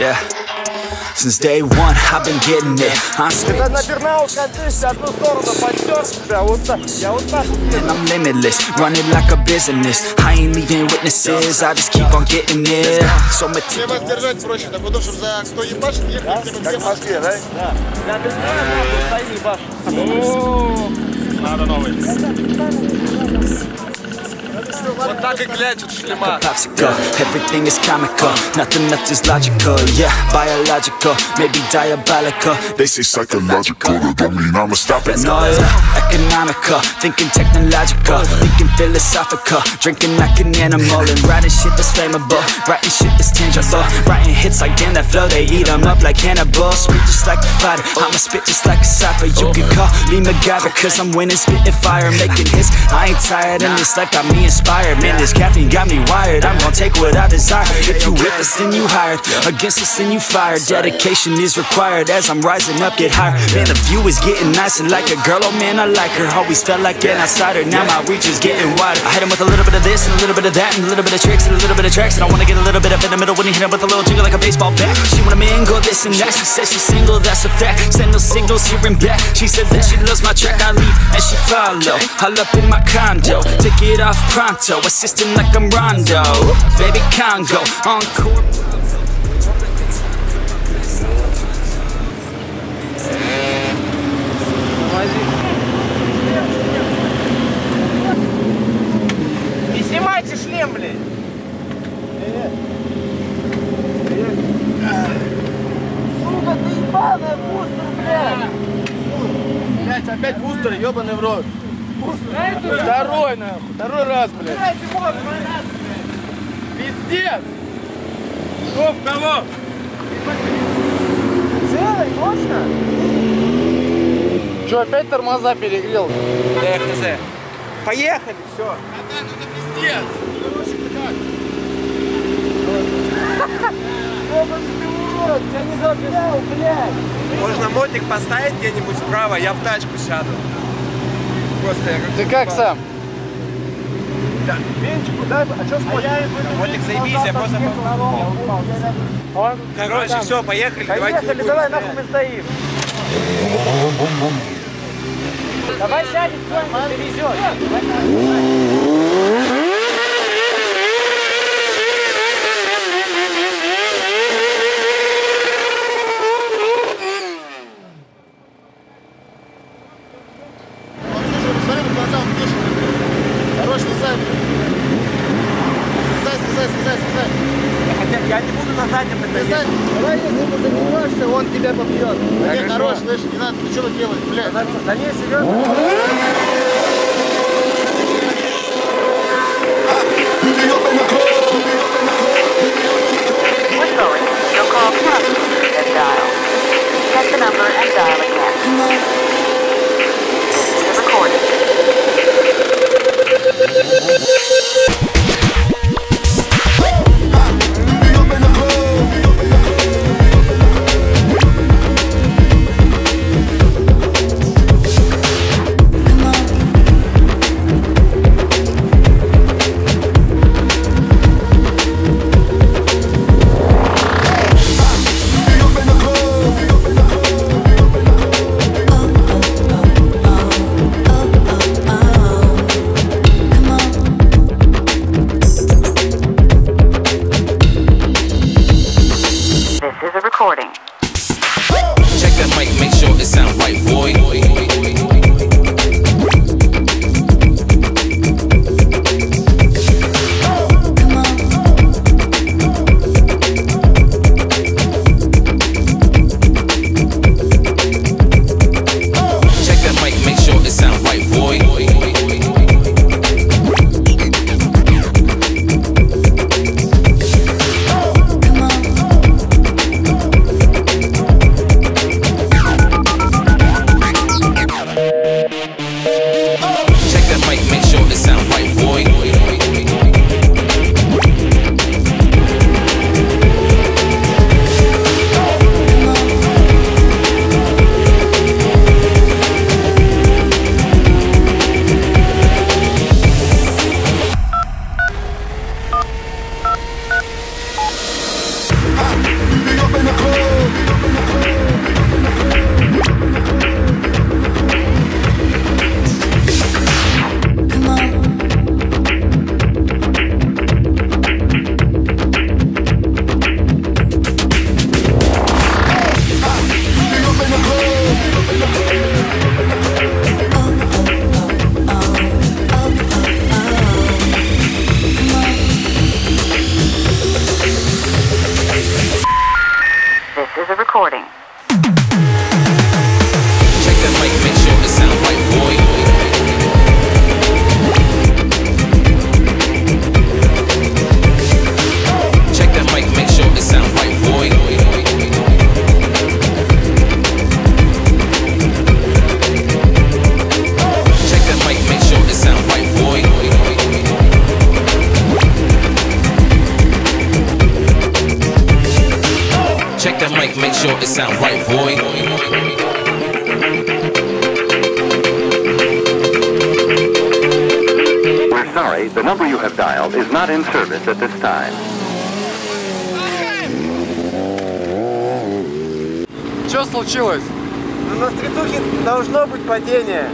Yeah. Since day one, I've been getting it. I'm spitting Когда на бернаут контесте одну сторону подтер себя, вот так, я вот так вот and I'm limitless, running like a business. I ain't leaving witnesses, I just keep on getting it. So Мне meticulous. вас держать проще, так потому что за кто ебашит, ехать всем Как в Москве, да? Да. Я ты знаешь, стоит баш. Надо новый. Вот так и глядит шлема. popsicle. Everything is comical, nothing left is logical. Yeah, biological, maybe diabolical. They say psychological, that don't mean I'ma stop it. No, yeah, economical, thinking technological, thinking philosophical, drinking like an animal and writing shit that's flammable, writing shit that's tangible, writing hits like damn that flow, they eat 'em up like Hannibal. Spit just like a fighter, I'ma spit just like a cipher. You can call me MacGyver, cause I'm winning, spitting fire, making hits. I ain't tired, and this life got me inspired. Man, this caffeine got me wired. I'm gonna take what I desire. If you with us, then you hired. Against us, then you fired. Dedication is required as I'm rising up, get higher. Man, the view is getting nicer. Like a girl, oh man, I like her. Always felt like an outsider. Now my reach is getting wider. I hit him with a little bit of this and a little bit of that and a little bit of tricks and a little bit of tracks. And I wanna get a little bit up in the middle when he hit him with a little jingle like a baseball bat. She wanna mingle and that. She says she's single, that's a fact. Send those signals here and back. She said that she loves my track. I leave and she follow. All up in my condo. Take it off pronto. Assisting like I'm Rondo. Baby Congo. Encore. Не снимайте шлем, блядь. Опять бустер, ебаный в рот. Второй, нахуй, второй раз, блядь. Пиздец. Кто в кого? Целый, точно? Че, опять тормоза перегрел? Да, хз. Поехали, все. Пиздец. Я не записал, блядь. Можно мотик поставить где-нибудь справа, я в тачку сяду. Просто я как Ты как сам? Венчику, дай, а что смотришь? мотик заебись, я просто... Короче, все, поехали, давайте. Поехали, давай, нахуй мы стоим. Давай сядем, кто довезет. Заднем это Слезай. Давай, если ты закрываешься, он тебя побьет. Да не, хорош, слышь, не надо, ты что тут делаешь, блядь? Да не, серьезно. Your call cannot be received at dial. Check the number and dial again. mic, make sure it sound right, boy. We're sorry, the number you have dialed is not in service at this time. Что случилось? На стритухе должно быть падение.